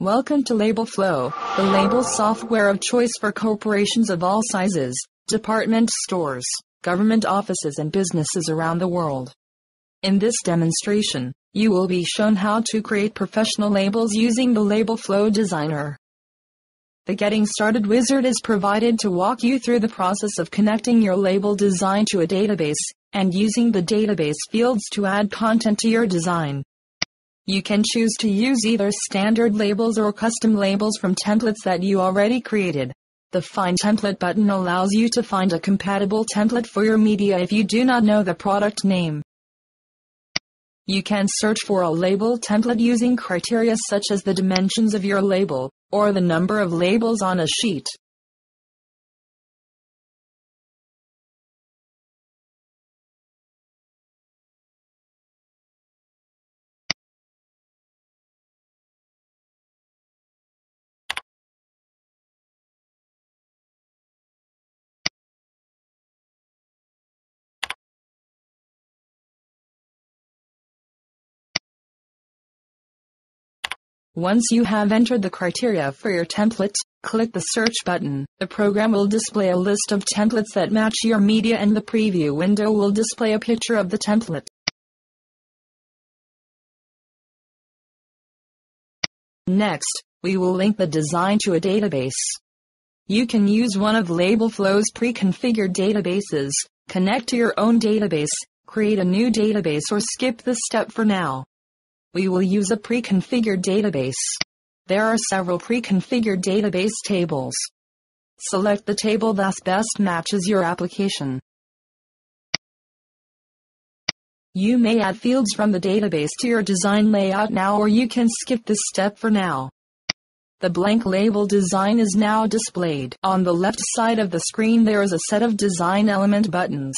Welcome to Label Flow, the label software of choice for corporations of all sizes, department stores, government offices and businesses around the world. In this demonstration, you will be shown how to create professional labels using the Label Flow Designer. The Getting Started wizard is provided to walk you through the process of connecting your label design to a database, and using the database fields to add content to your design. You can choose to use either standard labels or custom labels from templates that you already created. The Find Template button allows you to find a compatible template for your media if you do not know the product name. You can search for a label template using criteria such as the dimensions of your label, or the number of labels on a sheet. Once you have entered the criteria for your template, click the search button. The program will display a list of templates that match your media and the preview window will display a picture of the template. Next, we will link the design to a database. You can use one of LabelFlow's pre-configured databases, connect to your own database, create a new database or skip this step for now we will use a pre-configured database. There are several pre-configured database tables. Select the table that best matches your application. You may add fields from the database to your design layout now or you can skip this step for now. The blank label design is now displayed. On the left side of the screen there is a set of design element buttons.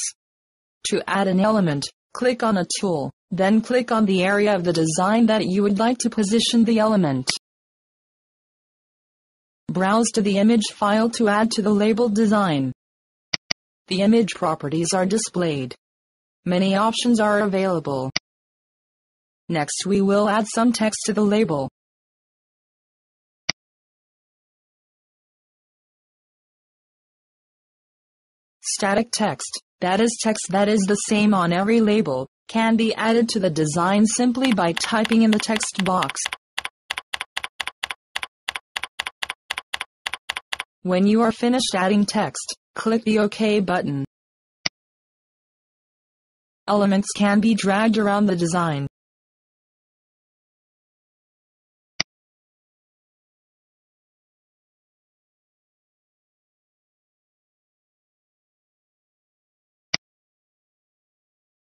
To add an element, click on a tool. Then click on the area of the design that you would like to position the element. Browse to the image file to add to the label design. The image properties are displayed. Many options are available. Next we will add some text to the label. Static text, that is text that is the same on every label, can be added to the design simply by typing in the text box. When you are finished adding text, click the OK button. Elements can be dragged around the design.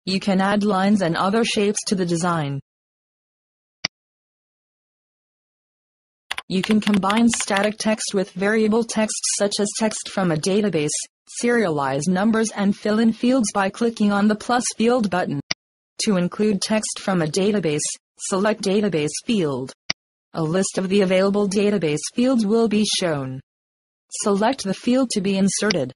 You can add lines and other shapes to the design. You can combine static text with variable text such as text from a database, serialize numbers and fill in fields by clicking on the plus field button. To include text from a database, select Database field. A list of the available database fields will be shown. Select the field to be inserted.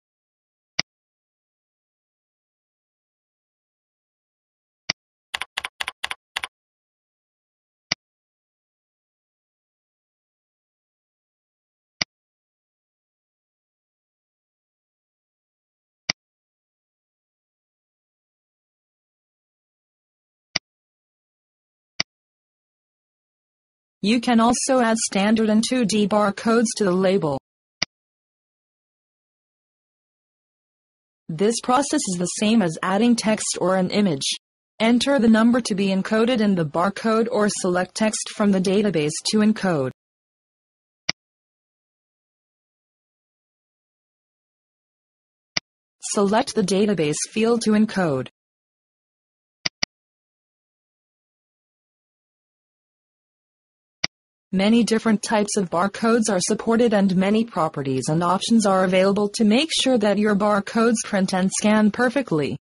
You can also add standard and 2D barcodes to the label. This process is the same as adding text or an image. Enter the number to be encoded in the barcode or select text from the database to encode. Select the database field to encode. Many different types of barcodes are supported and many properties and options are available to make sure that your barcodes print and scan perfectly.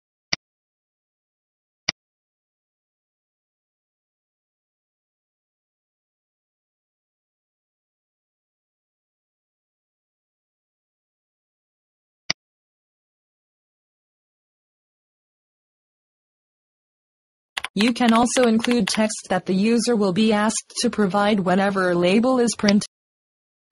You can also include text that the user will be asked to provide whenever a label is printed.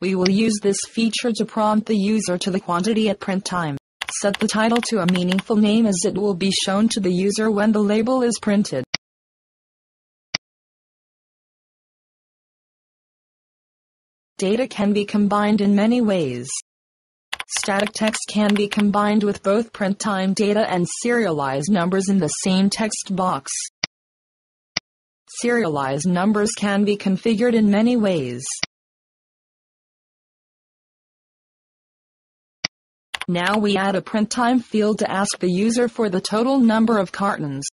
We will use this feature to prompt the user to the quantity at print time. Set the title to a meaningful name as it will be shown to the user when the label is printed. Data can be combined in many ways. Static text can be combined with both print time data and serialized numbers in the same text box. Serialized numbers can be configured in many ways. Now we add a print time field to ask the user for the total number of cartons.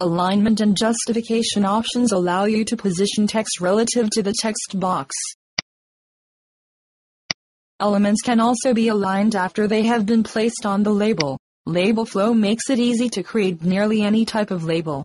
Alignment and justification options allow you to position text relative to the text box. Elements can also be aligned after they have been placed on the label. Label flow makes it easy to create nearly any type of label.